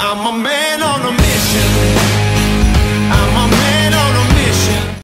I'm a man on a mission.